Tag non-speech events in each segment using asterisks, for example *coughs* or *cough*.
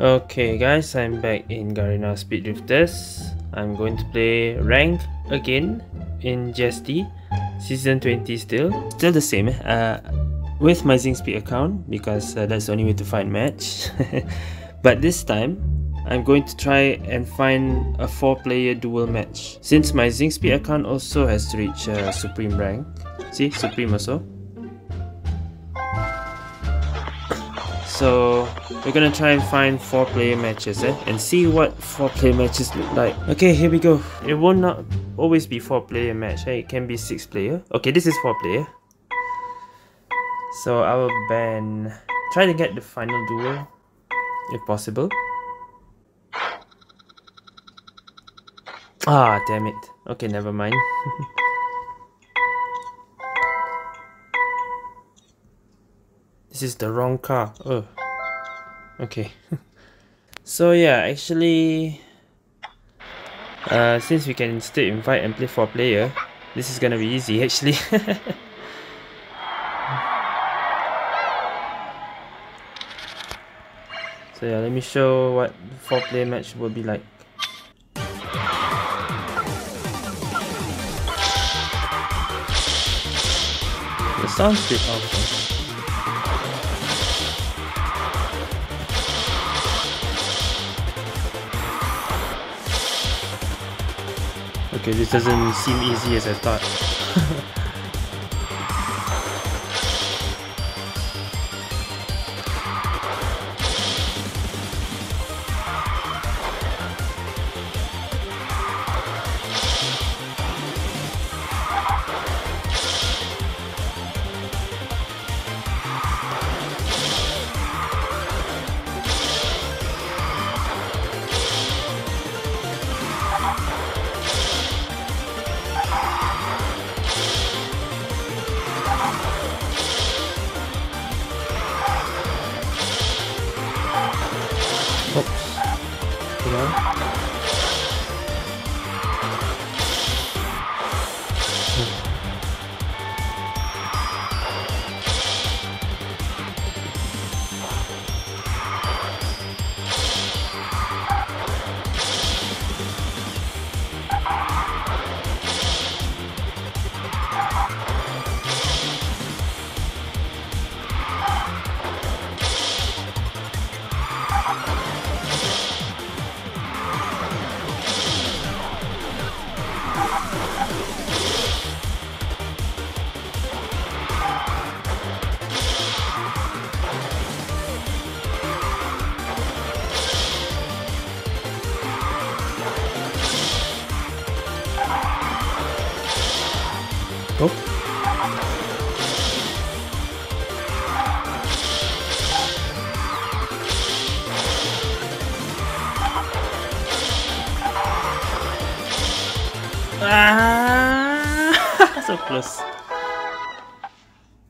Okay guys, I'm back in Garena Speed Drifters. I'm going to play rank again in GSD season 20 still. Still the same uh, with my Speed account because uh, that's the only way to find match. *laughs* but this time, I'm going to try and find a 4 player dual match. Since my Speed account also has reached uh, Supreme rank. See, Supreme also. So we're gonna try and find four player matches eh? and see what four player matches look like. Okay, here we go. It will not always be four player match. Eh? It can be six player. Okay, this is four player. So I will ban. Try to get the final duel if possible. Ah, damn it. Okay, never mind. *laughs* is the wrong car. Oh. Okay. *laughs* so yeah, actually... Uh, since we can instead invite and play four player, this is gonna be easy actually. *laughs* so yeah, let me show what 4 player match will be like. The sound's a bit Okay, this doesn't seem easy as I thought. *laughs* Ah, *laughs* so close.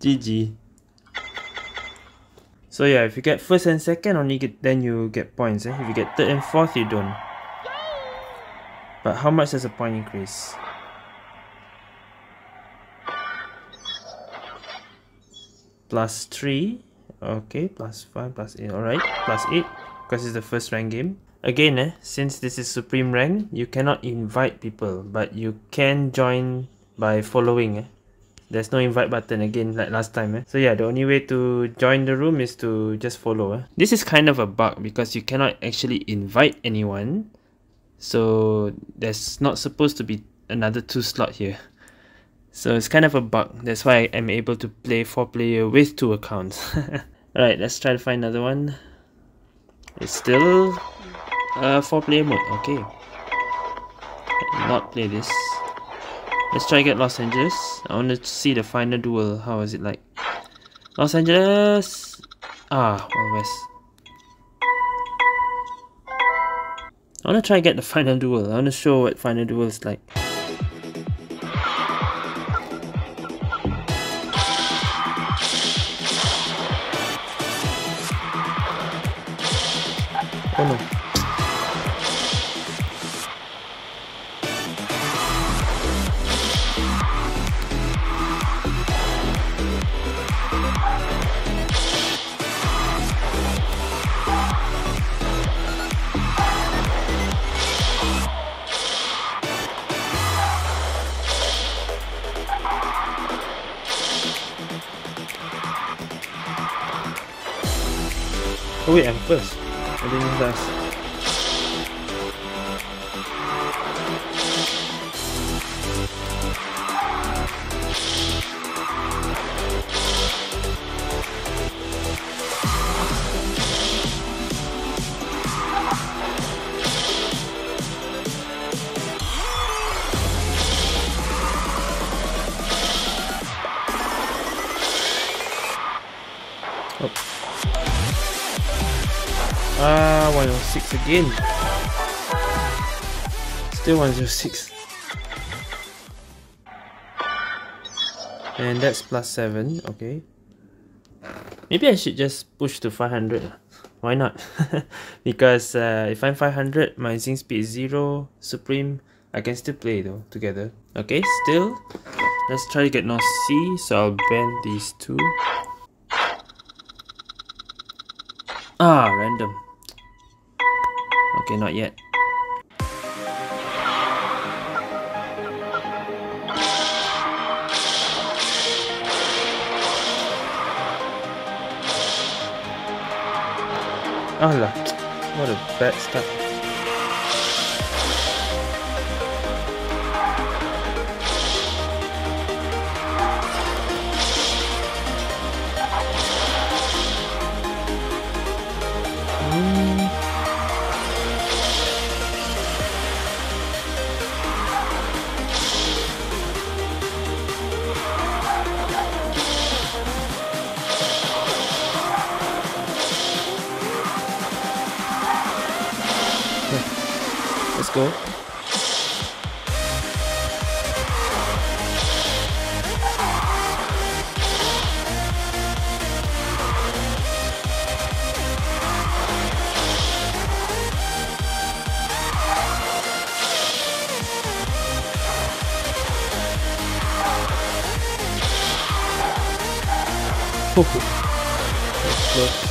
GG. So yeah, if you get first and second, only get then you get points. Eh? If you get third and fourth, you don't. But how much does a point increase? plus 3 okay plus 5 plus 8 alright plus 8 because it's the first rank game again eh, since this is supreme rank you cannot invite people but you can join by following eh. there's no invite button again like last time eh. so yeah the only way to join the room is to just follow eh. this is kind of a bug because you cannot actually invite anyone so there's not supposed to be another two slot here so it's kind of a bug. That's why I'm able to play 4 player with 2 accounts. *laughs* Alright, let's try to find another one. It's still uh, 4 player mode. Okay. Not play this. Let's try to get Los Angeles. I want to see the final duel. How is it like? Los Angeles! Ah, Wild West. I want to try get the final duel. I want to show what final duel is like. Oh no. Again. Still 106. And that's plus 7, okay. Maybe I should just push to 500. Why not? *laughs* because uh, if I'm 500, my zing speed is 0, Supreme, I can still play though, together. Okay, still, let's try to get no C, so I'll bend these two. Ah, random. Okay, not yet. Allah, what a bad start. Close.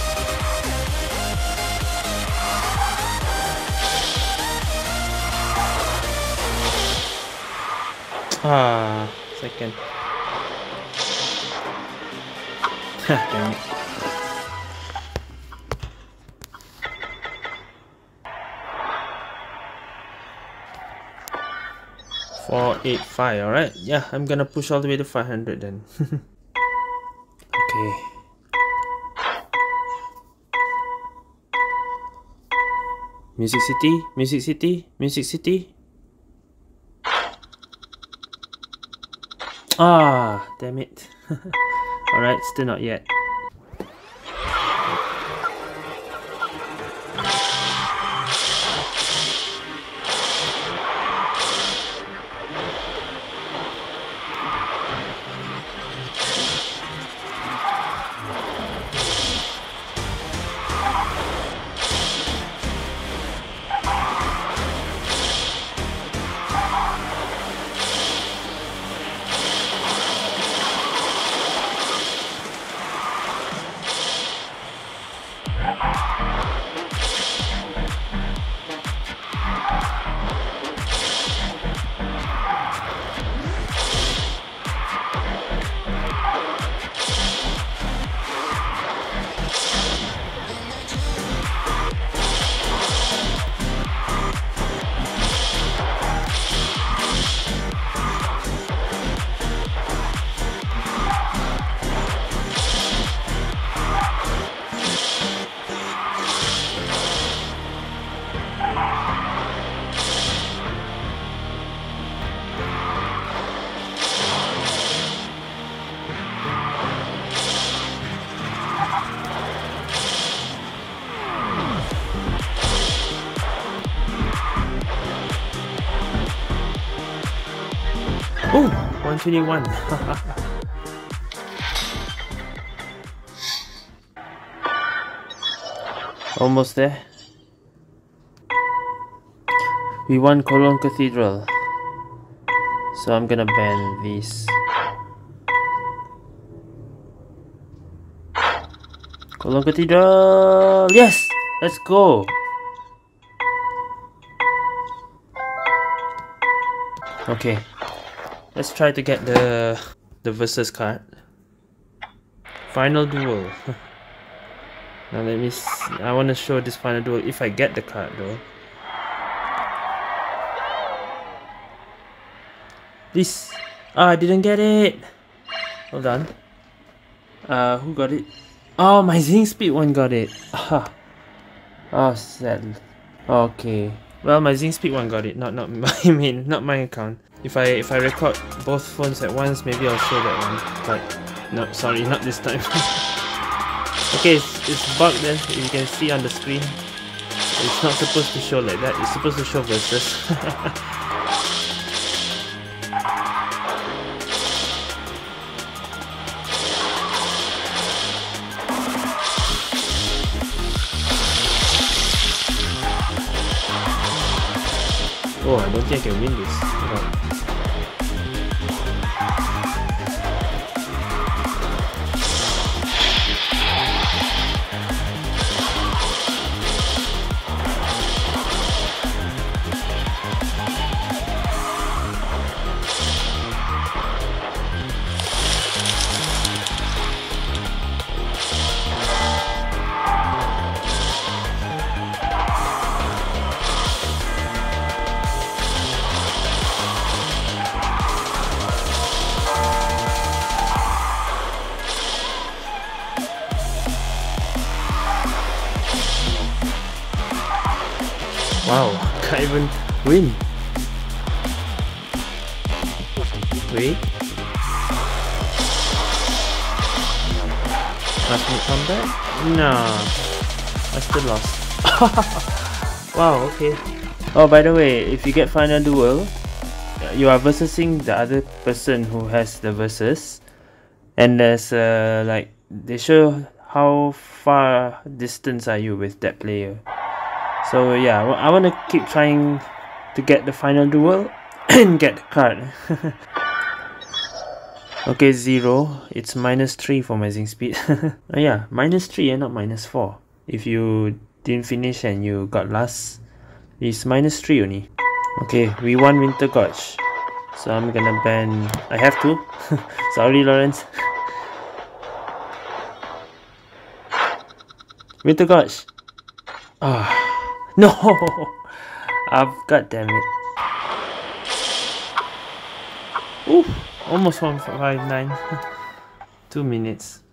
Ah, second. *laughs* Damn it. Four eight five. All right. Yeah, I'm gonna push all the way to five hundred then. *laughs* okay. Music City, Music City, Music City. Ah, damn it. *laughs* Alright, still not yet. 121. *laughs* Almost there. We won Cologne Cathedral. So I'm gonna ban these. Cologne Cathedral! Yes! Let's go! Okay, Let's try to get the the versus card. Final duel. *laughs* Now let me see. I want to show this final duel if I get the card though. This Ah, I didn't get it. Hold on. Uh, who got it? Oh, my Zing Speed one got it. Ah. *laughs* Oh, sad. Okay. Well, my Zing Speed one got it. Not not *laughs* my I mean, not my account. If I if I record both phones at once, maybe I'll show that one. But no, sorry, not this time. *laughs* okay, it's, it's bugged then. You can see on the screen. It's not supposed to show like that. It's supposed to show versus. *laughs* Oh, I don't think I can win this. *laughs* wow, okay. Oh, by the way, if you get final duel, you are versusing the other person who has the versus. And there's uh, like, they show how far distance are you with that player. So yeah, I want to keep trying to get the final duel *coughs* and get the card. *laughs* okay, 0. It's minus 3 for my Zing speed. *laughs* oh, yeah, minus 3 and not minus 4. If you didn't finish and you got last, it's minus 3 only. Okay, we won Winter Gotch. So I'm gonna ban... I have to. *laughs* Sorry, Lawrence. Winter Gotch. Ah. *laughs* No! I've got damn it. Ooh, almost 159. *laughs* Two minutes.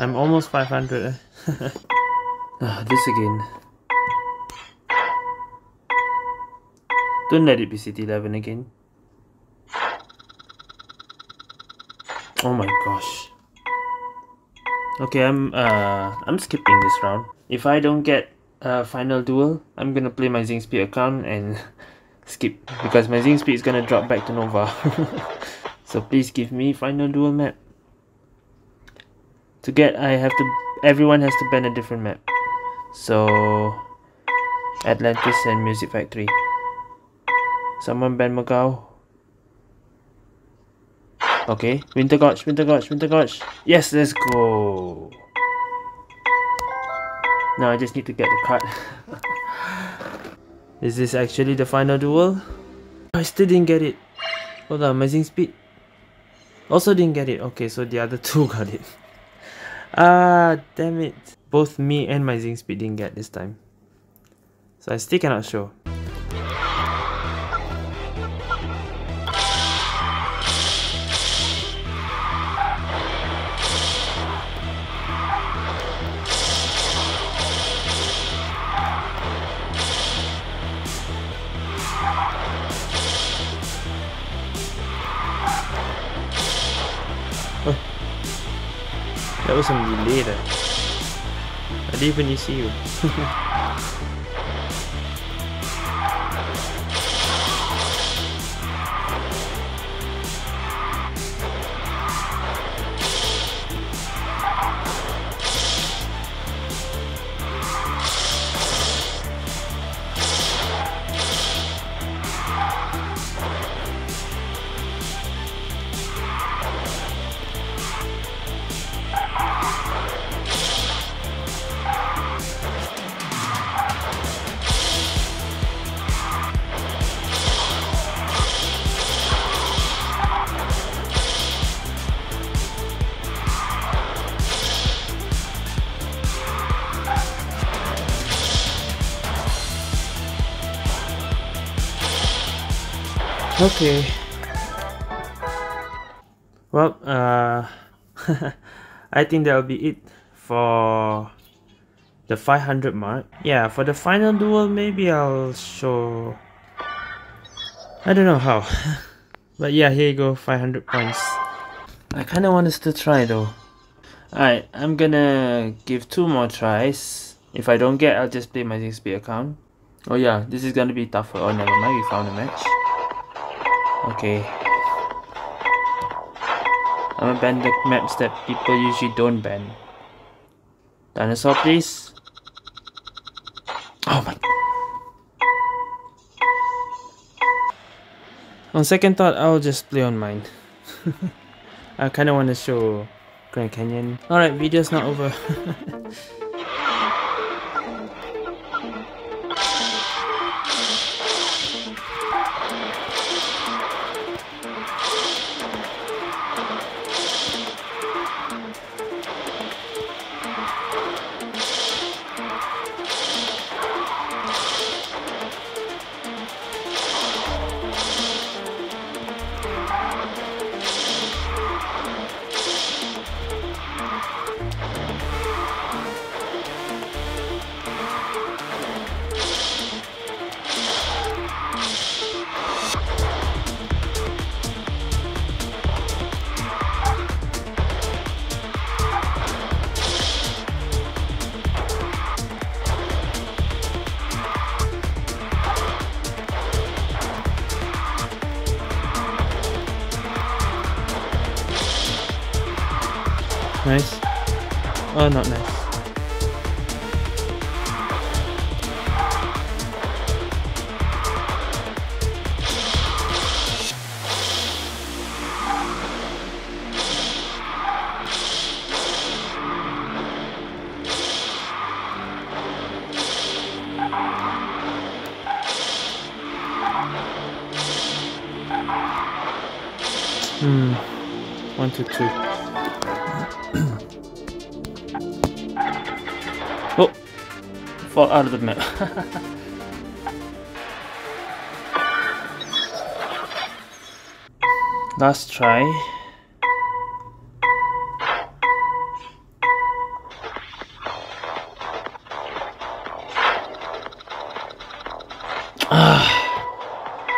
I'm almost 500. *laughs* ah, this again. Don't let it be City 11 again. Oh my gosh. Okay, I'm uh I'm skipping this round. If I don't get a final duel, I'm gonna play my Zing Speed account and *laughs* skip because my Zing Speed is gonna drop back to Nova. *laughs* so please give me final duel map. To get, I have to. Everyone has to ban a different map. So Atlantis and Music Factory. Someone ban Macau. Okay, Winter Gotch, Winter Gotch, Winter Gotch. Yes, let's go. Now I just need to get the card. *laughs* Is this actually the final duel? I still didn't get it. Hold on, amazing speed. Also didn't get it. Okay, so the other *laughs* two got it. Ah, damn it. Both me and my Zing speed didn't get this time. So I still cannot show. That was some delay there. I didn't even see you. Okay. Well, uh, *laughs* I think that'll be it for the 500 mark. Yeah, for the final duel, maybe I'll show... I don't know how. *laughs* but yeah, here you go, 500 points. I kinda want to still try though. Alright, I'm gonna give two more tries. If I don't get, I'll just play my XP account. Oh yeah, this is gonna be tougher. Oh, never mind, we found a match. Okay. I'm gonna ban the maps that people usually don't ban. Dinosaur, please. Oh my. On second thought, I'll just play on mine. *laughs* I kinda wanna show Grand Canyon. Alright, video's not over. *laughs* not nice. Hmm. One two. oh! Fall out of the map. Last try. *sighs* *sighs*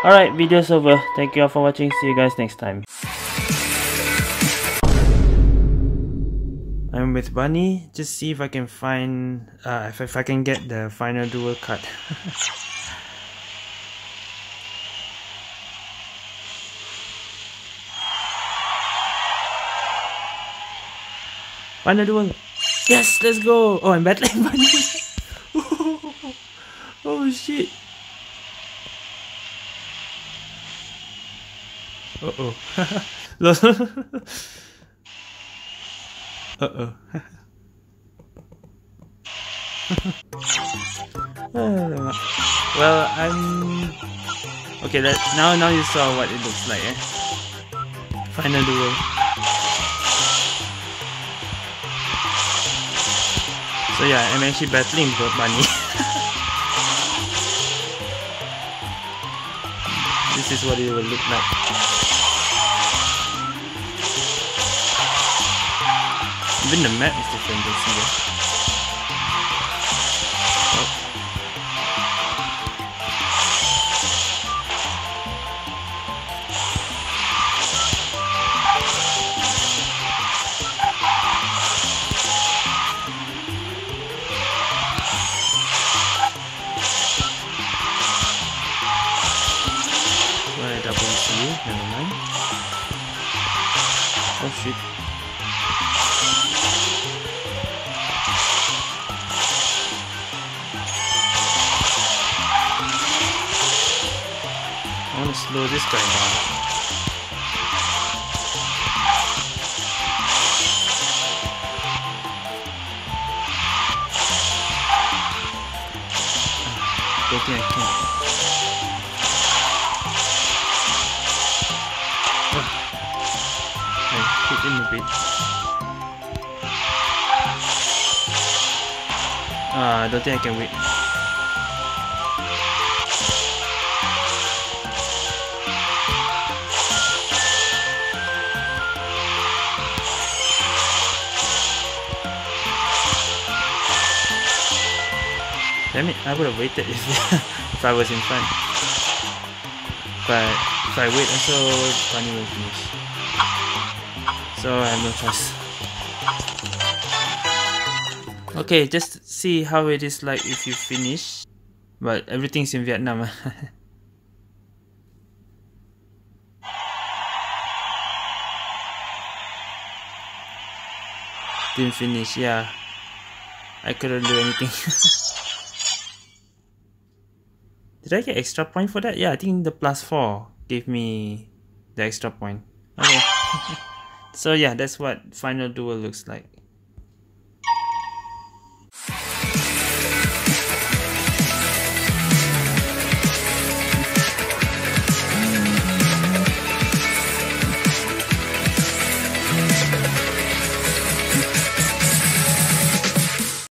Alright, video's over. Thank you all for watching. See you guys next time. I'm with Bunny. Just see if I can find, uh, if, if I can get the final duel cut. *laughs* final duel. Yes, let's go. Oh, I'm battling *laughs* Bunny. *laughs* oh shit. Uh oh. Uh oh. *laughs* well, I'm okay. That now, now you saw what it looks like. Eh? Final duel. So yeah, I'm actually battling Bunny. *laughs* this is what it will look like. Even the map I slow this guy down. Don't think I can. I hit him a bit. Ah, I don't think I can wait. I mean, I would have waited *laughs* if, if I was in front. But if I wait until Bunny will finish. So I have no choice. Okay, just see how it is like if you finish. But everything's in Vietnam. *laughs* Didn't finish, yeah. I couldn't do anything. *laughs* Did I get extra point for that? Yeah, I think the plus 4 gave me the extra point. Okay. *laughs* so yeah, that's what final duel looks like.